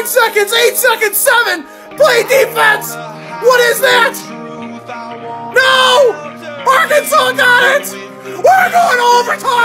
Nine seconds, eight seconds, seven. Play defense. What is that? No! Arkansas got it! We're going overtime!